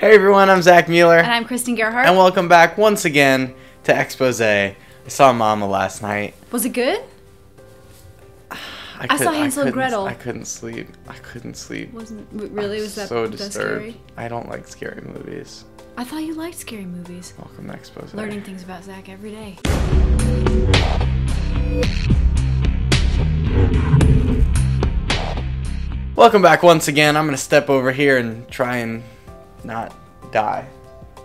Hey everyone, I'm Zach Mueller. And I'm Christen Gerhart. And welcome back once again to Expose. I saw Mama last night. Was it good? I, I saw Hansel and Gretel. I couldn't sleep. I couldn't sleep. Wasn't really I'm was that so disturbed? scary? I don't like scary movies. I thought you liked scary movies. Welcome to Expose. Learning things about Zach every day. Welcome back once again. I'm gonna step over here and try and not die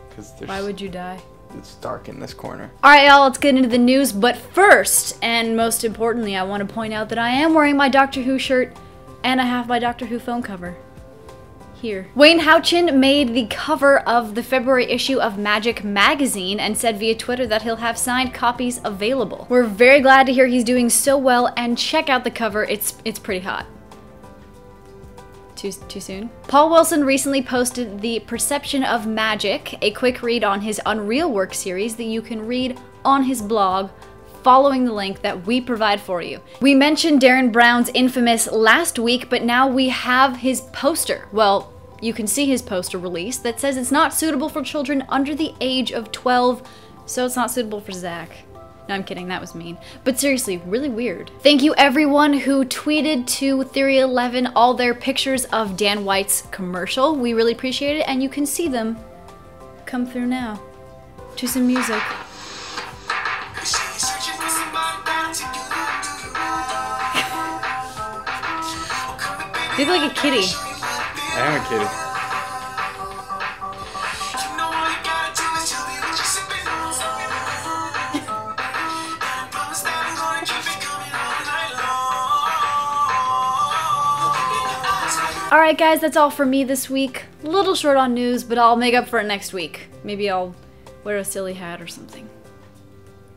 because Why would you die? it's dark in this corner. All right, y'all, let's get into the news. But first, and most importantly, I want to point out that I am wearing my Doctor Who shirt and I have my Doctor Who phone cover. Here. Wayne Houchin made the cover of the February issue of Magic Magazine and said via Twitter that he'll have signed copies available. We're very glad to hear he's doing so well and check out the cover. It's it's pretty hot. Too, too soon? Paul Wilson recently posted The Perception of Magic, a quick read on his Unreal Work series that you can read on his blog following the link that we provide for you. We mentioned Derren Brown's Infamous last week, but now we have his poster. Well, you can see his poster release that says it's not suitable for children under the age of 12, so it's not suitable for Zach. No, I'm kidding, that was mean. But seriously, really weird. Thank you everyone who tweeted to Theory11 all their pictures of Dan White's commercial. We really appreciate it, and you can see them come through now. To some music. You look like a kitty. I am a kitty. Alright, guys, that's all for me this week. A little short on news, but I'll make up for it next week. Maybe I'll wear a silly hat or something.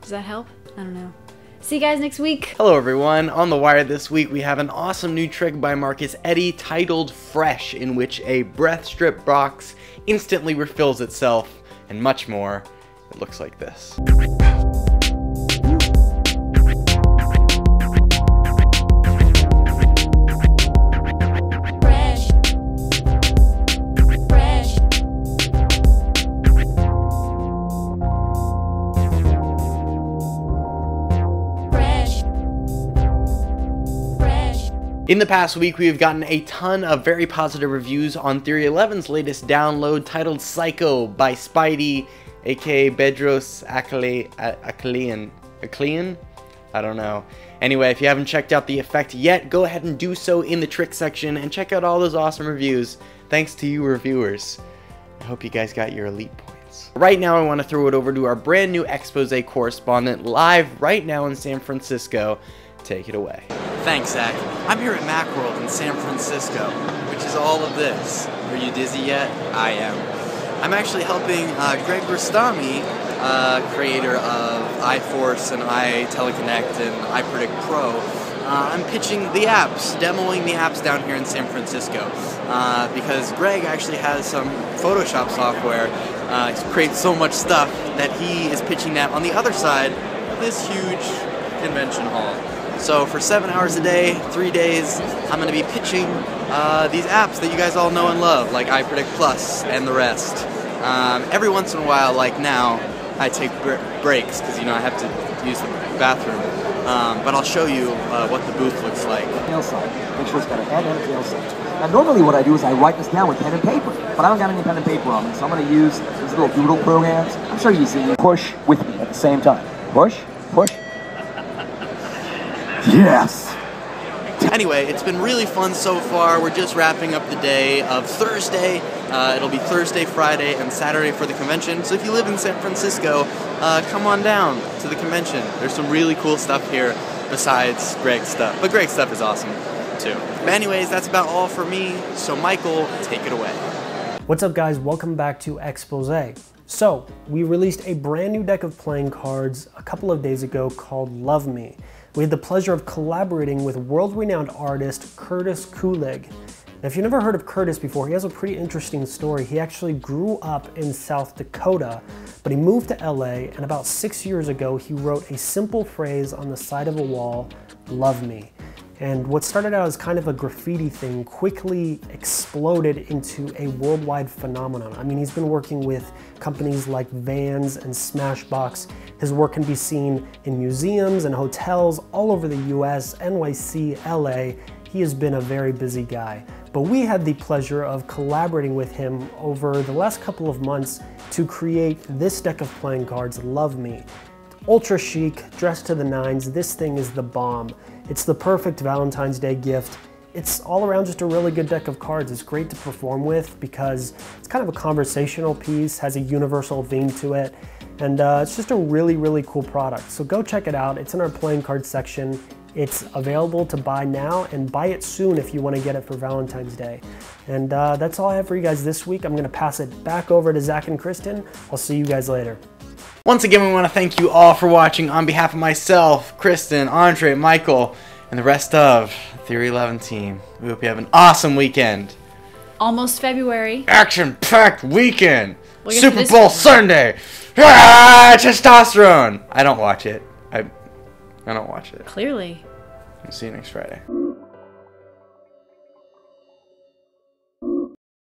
Does that help? I don't know. See you guys next week. Hello everyone. On the wire this week we have an awesome new trick by Marcus Eddie titled Fresh in which a breath strip box instantly refills itself and much more. It looks like this. In the past week, we have gotten a ton of very positive reviews on Theory 11's latest download titled Psycho by Spidey, aka Bedros Akalian. Akalian? I don't know. Anyway, if you haven't checked out the effect yet, go ahead and do so in the trick section and check out all those awesome reviews. Thanks to you reviewers. I hope you guys got your elite points. Right now, I want to throw it over to our brand new expose correspondent live right now in San Francisco. Take it away. Thanks, Zach. I'm here at Macworld in San Francisco, which is all of this. Are you dizzy yet? I am. I'm actually helping uh, Greg Rostami, uh, creator of iForce and iTeleconnect and iPredict Pro. Uh, I'm pitching the apps, demoing the apps down here in San Francisco, uh, because Greg actually has some Photoshop software. Uh, he creates so much stuff that he is pitching that on the other side of this huge convention hall. So for seven hours a day, three days, I'm going to be pitching uh, these apps that you guys all know and love, like iPredict Plus and the rest. Um, every once in a while, like now, I take br- breaks because you know I have to use the bathroom. Um, but I'll show you uh, what the booth looks like. tail side. Make sure it's got a head and a tail side. Now normally what I do is I write this down with pen and paper, but I don't got any pen and paper on me, so I'm going to use these little doodle programs. I'm sure you see push with me at the same time. Push, push. Yes. Anyway, it's been really fun so far. We're just wrapping up the day of Thursday. Uh, it'll be Thursday, Friday, and Saturday for the convention. So if you live in San Francisco, uh, come on down to the convention. There's some really cool stuff here besides Greg's stuff. But Greg's stuff is awesome too. But anyways, that's about all for me. So Michael, take it away. What's up guys, welcome back to Expose. So, we released a brand new deck of playing cards a couple of days ago called Love Me. We had the pleasure of collaborating with world-renowned artist Curtis Kulig. Now, if you've never heard of Curtis before, he has a pretty interesting story. He actually grew up in South Dakota, but he moved to LA, and about six years ago, he wrote a simple phrase on the side of a wall, love me. And what started out as kind of a graffiti thing quickly exploded into a worldwide phenomenon. I mean, he's been working with companies like Vans and Smashbox. His work can be seen in museums and hotels all over the US, NYC, LA. He has been a very busy guy. But we had the pleasure of collaborating with him over the last couple of months to create this deck of playing cards, Love Me. Ultra chic, dressed to the nines, this thing is the bomb. It's the perfect Valentine's Day gift. It's all around just a really good deck of cards. It's great to perform with because it's kind of a conversational piece, has a universal theme to it, and uh, it's just a really, really cool product. So go check it out. It's in our playing card section. It's available to buy now and buy it soon if you want to get it for Valentine's Day. And uh, that's all I have for you guys this week. I'm going to pass it back over to Zach and Christen. I'll see you guys later. Once again, we want to thank you all for watching on behalf of myself, Christen, Andre, Michael, and the rest of Theory 11 team. We hope you have an awesome weekend. Almost February. Action-packed weekend. We'll Super Bowl one. Sunday. Ah, testosterone. I don't watch it. I I don't watch it. Clearly. See you next Friday.